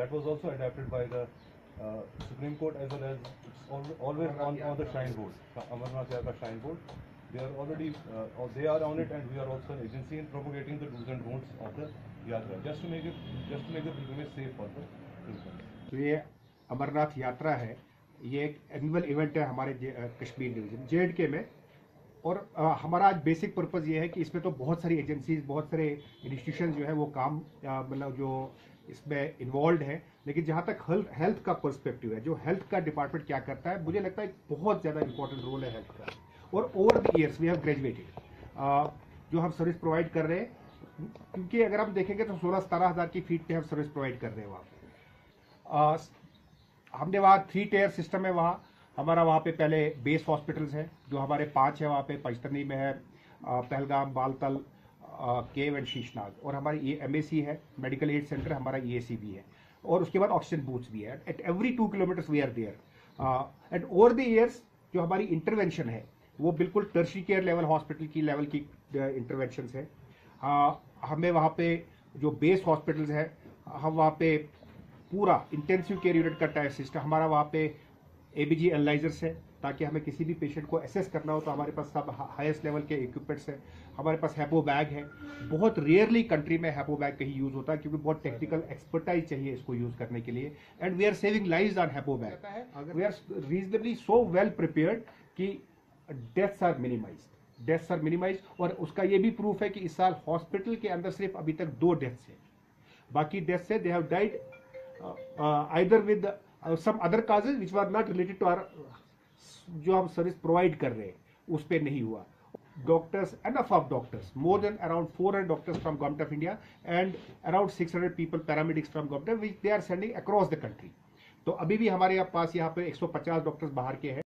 that was also adapted by the uh, Supreme Court as well as always on, on the Shrine Board, Amarnath Yatra Shrine Board. They are already, uh, they are on it and we are also an agency in propagating the do's and don'ts of the Yatra, just to make it, just to make the pilgrimage safe for the pilgrims. तो ये अमरनाथ यात्रा है ये एक annual event है हमारे Kashmir division जे के में और अ, हमारा आज बेसिक पर्पज ये है कि इसमें तो बहुत सारी एजेंसीज बहुत सारे इंस्टीट्यूशन जो है वो काम मतलब जो इसमें इन्वॉल्व है। लेकिन जहाँ तक हेल्थ हेल्थ का पर्सपेक्टिव है जो हेल्थ का डिपार्टमेंट क्या करता है मुझे लगता है बहुत ज़्यादा इंपॉर्टेंट रोल है हेल्थ का। और over the years we have graduated जो हम सर्विस प्रोवाइड कर रहे हैं क्योंकि अगर हम देखेंगे तो सोलह सतारह हज़ार की फीट पे हम सर्विस प्रोवाइड कर रहे हैं वहाँ आ, हमने वहाँ थ्री टेयर सिस्टम है वहाँ। हमारा वहाँ पे पहले बेस हॉस्पिटल्स है, जो हमारे पाँच है वहाँ पे पंचतनी में है पहलगाम, बालतल केव एंड शीशनाग और हमारी ये एम है मेडिकल एड सेंटर हमारा ई भी है। और उसके बाद ऑक्सीजन बूथ्स भी है। At every two kilometres we are there and over the years जो हमारी इंटरवेंशन है, वो बिल्कुल टर्शी केयर लेवल हॉस्पिटल की लेवल की इंटरवेंशन है। हमें वहाँ पे जो बेस हॉस्पिटल्स है, हम वहाँ पे पूरा इंटेंसिव केयर यूनिट का टायर सिस्टम हमारा वहाँ पे एबीजी एनालाइजर्स है ताकि हमें किसी भी पेशेंट को असेस करना हो तो हमारे पास सब हाईएस्ट लेवल के इक्विपमेंट्स है। हमारे पास हैपो बैग है। बहुत रेयरली कंट्री में हैपो बैग कहीं यूज़ होता है क्योंकि बहुत टेक्निकल एक्सपर्टाइज चाहिए इसको यूज़ करने के लिए। And we are saving lives on HAPO bag we are reasonably so well prepared कि deaths are minimised deaths are minimise और उसका ये भी प्रूफ है कि इस साल हॉस्पिटल के अंदर सिर्फ़ अभी तक दो डेथ्स है। बाकी डेथ्स है they have died either with some other causes which are not related to are जो हम सर्विस प्रोवाइड कर रहे हैं, उस पर नहीं हुआ। Doctors and of doctors more than around four hundred doctors from government of India and around six hundred people paramedics from government which they are sending across the country तो अभी भी हमारे पास यहाँ पे एक सौ पचास डॉक्टर्स बाहर के हैं।